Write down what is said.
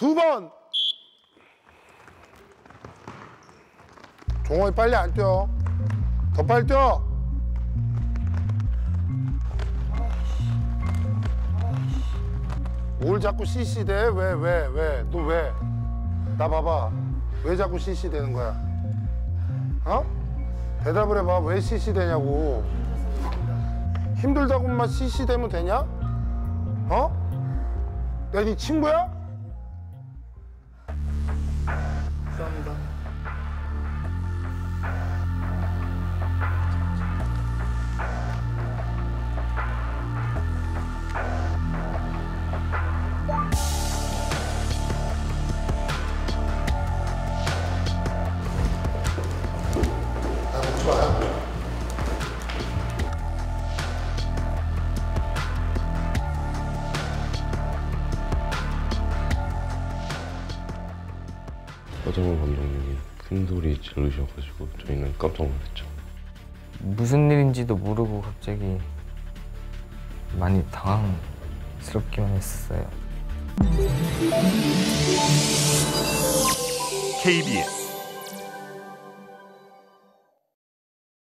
두 번. 종호이 빨리 안 뛰어. 더 빨리 뛰어. 뭘 자꾸 CC 돼? 왜, 왜, 왜? 너 왜? 나 봐봐. 왜 자꾸 CC 되는 거야? 어? 대답을 해봐. 왜 CC 되냐고. 힘들다고만 CC 되면 되냐? 어? 내가 네 친구야? 허정호 감독님이 큰 소리 지르셔가지고 저희는 깜짝 놀랐죠. 무슨 일인지도 모르고 갑자기 많이 당황스럽기만 했어요. KBS